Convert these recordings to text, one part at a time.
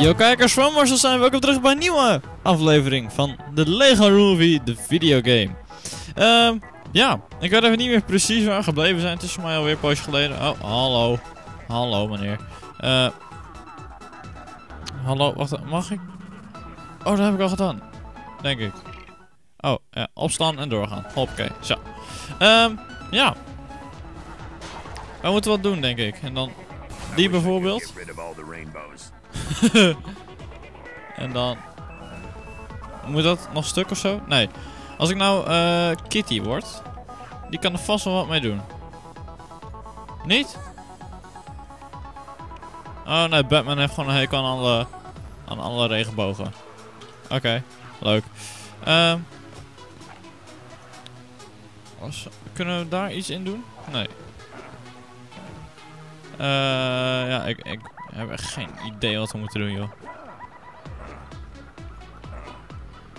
Yo kijkers van Marcel zijn welkom terug bij een nieuwe aflevering van de Lego Movie, de videogame. Ehm ja, ik weet even niet meer precies waar we gebleven zijn. Het is voor mij alweer een poosje geleden. Oh, hallo. Hallo meneer. Eh hallo, wacht, mag ik? Oh, dat heb ik al gedaan. Denk ik. Oh, ja, opstaan en doorgaan. Hoppakee, zo. Ehm ja. We moeten wat doen, denk ik. En dan die bijvoorbeeld. En dan... Moet dat nog stuk of zo? Nee. Als ik nou eh Kitty word, die kan er vast wel wat mee doen. Niet? Oh nee, Batman heeft gewoon een hekel aan alle, aan alle regenbogen. Oké, leuk. Ehm als- kunnen we daar iets in doen? Nee. Eh ja, ik, ik heb echt geen idee wat we moeten doen, joh.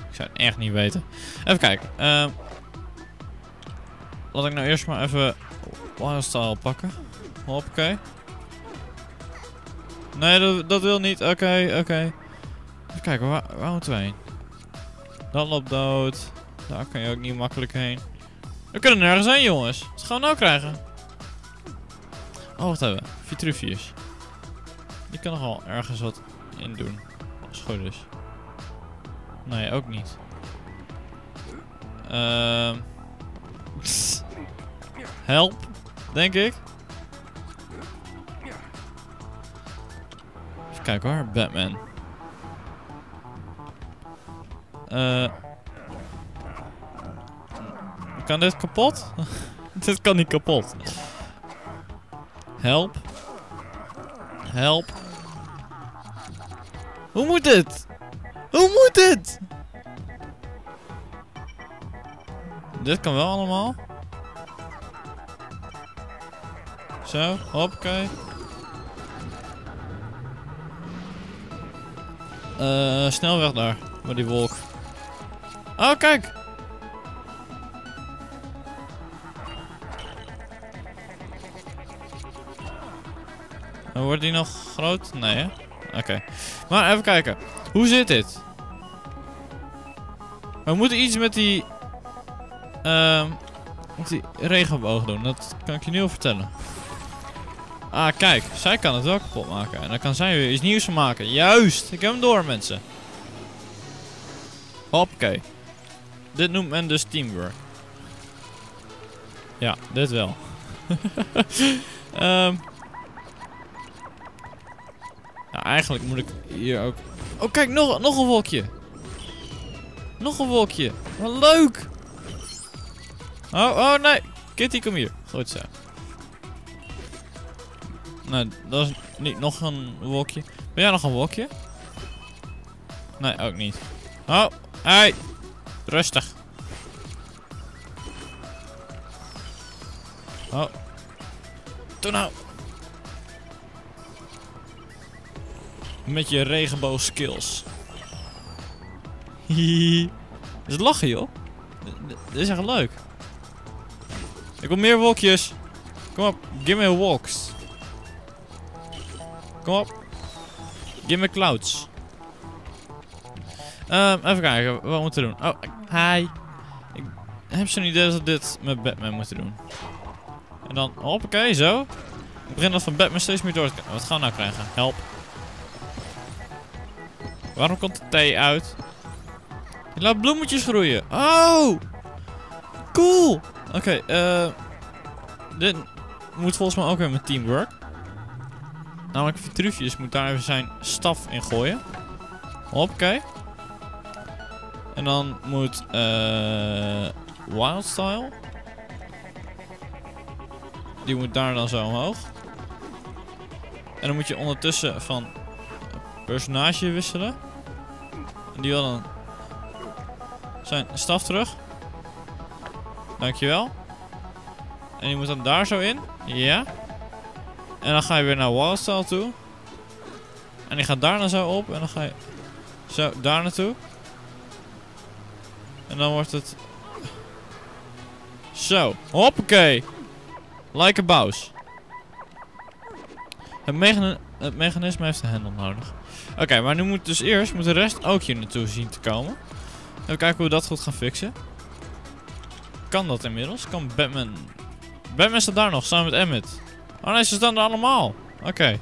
Ik zou het echt niet weten. Even kijken. ehm laat ik nou eerst maar even Wildstyle pakken. Hoppakee. Nee, dat, dat wil niet. Oké, oké. Even kijken, waar, waar moeten we heen? Dat loopt dood. Daar kan je ook niet makkelijk heen. We kunnen nergens heen, jongens. Wat gaan we nou krijgen? Oh, wat hebben we? Vitruvius. Die kan nog wel ergens wat in doen. Als het goed is. Nee, ook niet. Ehm. Help, denk ik. Even kijken hoor, Batman. Eh. kan dit kapot? dit kan niet kapot. Help. Help. Hoe moet dit? Hoe moet dit? Dit kan wel allemaal. Zo, hoppakee. Eh, snel weg daar, bij die wolk. Oh, kijk! Wordt die nog groot? Nee, hè? Oké. Maar even kijken. Hoe zit dit? We moeten iets met die... ehm met die regenboog doen. Dat kan ik je nu al vertellen. Ah, kijk. Zij kan het wel kapot maken. En dan kan zij weer iets nieuws van maken. Juist. Ik heb hem door, mensen. Hoppakee. Dit noemt men dus teamwork. Ja, dit wel. Ehm nou, eigenlijk moet ik hier ook... Oh, kijk, nog, nog een wolkje. Nog een wolkje. Wat leuk. Oh, oh, nee. Kitty, kom hier. Goed zo. Nee, dat is niet nog een wolkje. Ben jij nog een wolkje? Nee, ook niet. Oh, hey. Rustig. Oh. Doe nou. Met je regenboog skills. Is lachen, joh. Dit is echt leuk. Ik wil meer wolkjes. Kom op, give me walks. Kom op. Give me clouds. Ehm, even kijken, wat we moeten doen. Oh, hi. Ik heb zo'n idee dat we dit met Batman moeten doen. En dan, hoppakee, zo. Ik begin dat van Batman steeds meer door te Wat gaan we nou krijgen? Help. Waarom komt de thee uit? Je laat bloemetjes groeien. Oh! Cool! Oké, eh... dit moet volgens mij ook weer met teamwork. Namelijk Vitruvius moet daar even zijn staf in gooien. Hoppakee. En dan moet... eh Wildstyle. Die moet daar dan zo omhoog. En dan moet je ondertussen van personage wisselen. En die wil dan zijn staf terug. Dankjewel. En die moet dan daar zo in. Ja. En dan ga je weer naar Wildstyle toe. En die gaat daar dan zo op. En dan ga je zo daar naartoe. En dan wordt het... Zo. Hoppakee. Like a boss. Het, het mechanisme heeft een hendel nodig. Oké, maar nu moet dus eerst moet de rest ook hier naartoe zien te komen. Even kijken hoe we dat goed gaan fixen. Kan dat inmiddels? Kan Batman... Batman staat daar nog, samen met Emmet. Oh nee, ze staan er allemaal. Oké. Even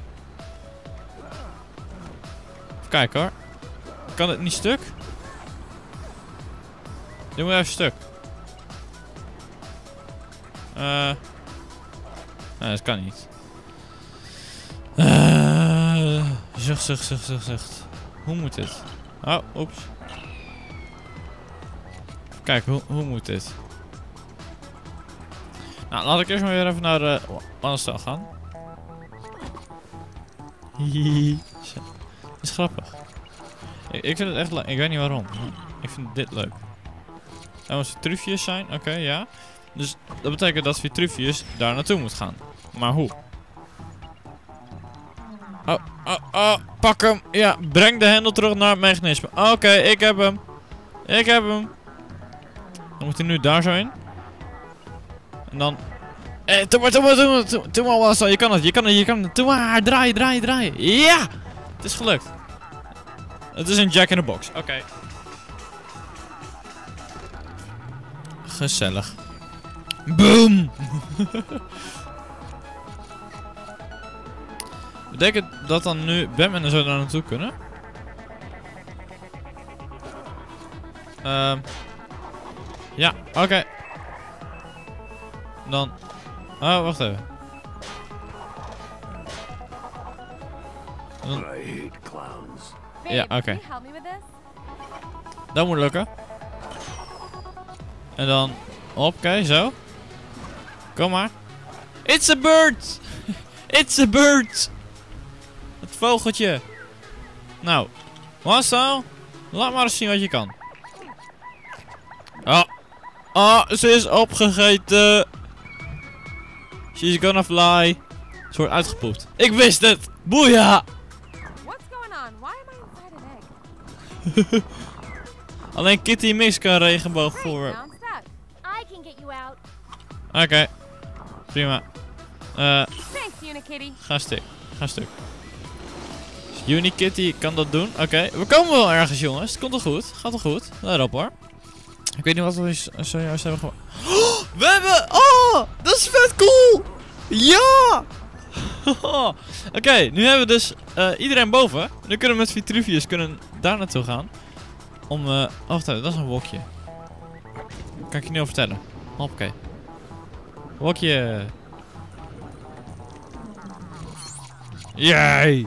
kijken hoor. Kan het niet stuk? Doe maar even stuk. Eh... nee, dat kan niet. Zucht, zucht, zucht, zucht, zucht. Hoe moet dit? Oh, oeps. Kijk, hoe, hoe moet dit? Nou, laat ik eerst maar weer even naar de gaan. Hihihi. Zo. Dat is grappig. Ik, ik vind het echt leuk. Ik weet niet waarom. Ik vind dit leuk. Er moet Vitruvius zijn. Oké, ja. Dus dat betekent dat Vitruvius daar naartoe moet gaan. Maar hoe? Oh, oh, oh. Pak hem. Ja, breng de hendel terug naar het mechanisme. Oké, ik heb hem. Ik heb hem. Dan moet hij nu daar zo in. En dan... Eh, doe maar, doe maar, doe maar, doe maar. Je kan het, je kan het, je kan het. Doe maar, draai, draai, draai. Ja! Het is gelukt. Het is een jack in the box. Oké. Gezellig. Boom! Betekent dat dan nu Batman en zo daar naartoe kunnen? Ehm. ja, oké. Dan. Oh, wacht even. Dan, Ja, oké. this? dat moet lukken. En dan. Oké, zo. Kom maar. It's a bird! It's a bird! Vogeltje. Nou. Marcel, laat maar eens zien wat je kan. Oh. Oh, ze is opgegeten. She's gonna fly. Ze wordt uitgepoept. Ik wist het! Boeia! What's going on? Why am I egg? Alleen Kitty Mix kan regenboog voor. Oké. Prima. Eh, ga stuk. Ga stuk. Unikitty kan dat doen. Oké. We komen wel ergens, jongens. Het komt wel goed. Gaat wel goed. Let op, hoor. Ik weet niet wat we zojuist hebben gemaakt. Oh, we hebben... Oh! Dat is vet cool! Ja! Oké, nu hebben we dus eh, iedereen boven. Nu kunnen we met Vitruvius kunnen daar naartoe gaan. Om... eh oh. Dat is een wokje. Kan ik je niet over vertellen. Hoppakee. Wokje. Jee!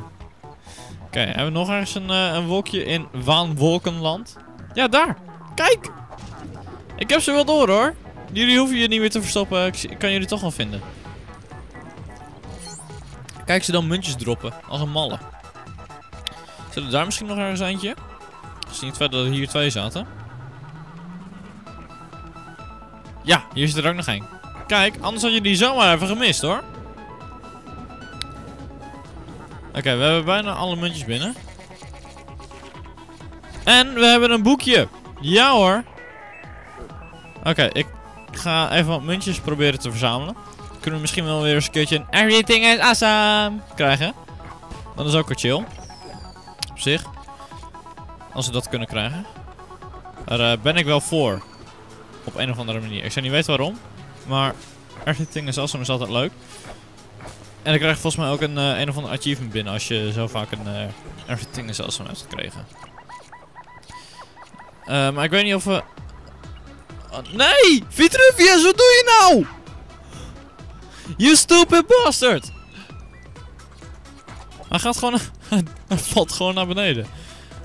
Oké, hebben we nog ergens een, eh, een wolkje in Waanwolkenland? Ja, daar! Kijk! Ik heb ze wel door hoor. Jullie hoeven je niet meer te verstoppen. Ik, zie- kan jullie toch wel vinden. Kijk ze dan muntjes droppen. Als een malle. Zit er daar misschien nog ergens eentje? Gezien het feit dat er hier twee zaten. Ja, hier zit er ook nog één. Kijk, anders had je die zomaar even gemist hoor. Oké, we hebben bijna alle muntjes binnen. En we hebben een boekje. Ja hoor. Oké, ik ga even wat muntjes proberen te verzamelen. Kunnen we misschien wel weer eens een keertje een Everything is awesome krijgen. Dat is ook wel chill. Op zich. Als we dat kunnen krijgen. Daar eh, ben ik wel voor. Op een of andere manier. Ik zou niet weten waarom. Maar Everything is awesome is altijd leuk. En dan krijg je volgens mij ook een, eh, een of ander achievement binnen als je zo vaak een eh, Everything is awesome hebt gekregen. Eh, maar ik weet niet of we... Oh, nee! Vitruvius, wat doe je nou? You stupid bastard! Hij gaat gewoon... Hij valt gewoon naar beneden.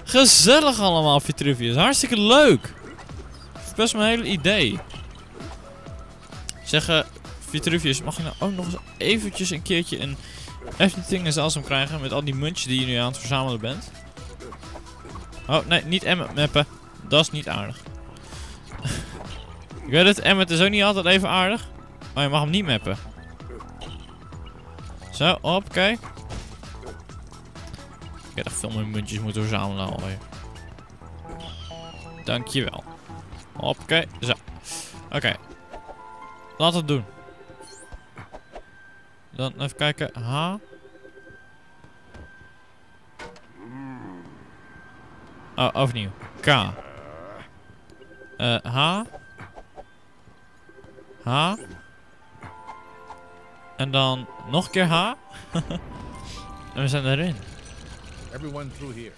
Gezellig allemaal, Vitruvius. Hartstikke leuk. Best mijn hele idee. Zeggen, Vitruvius, mag je nou ook nog eens eventjes een keertje een Everything is awesome krijgen met al die muntjes die je nu aan het verzamelen bent? Oh, nee, niet Emmet mappen. Dat is niet aardig. Ik weet het, Emmet is ook niet altijd even aardig. Maar je mag hem niet mappen. Zo, op, kijk. Ik heb echt veel meer muntjes moeten verzamelen alweer. Dankjewel. Oké, zo. Oké. Laat het doen. Dan even kijken. H. Oh, overnieuw. K. Eh, H. H. En dan nog een keer H. en we zijn erin. Everyone through here.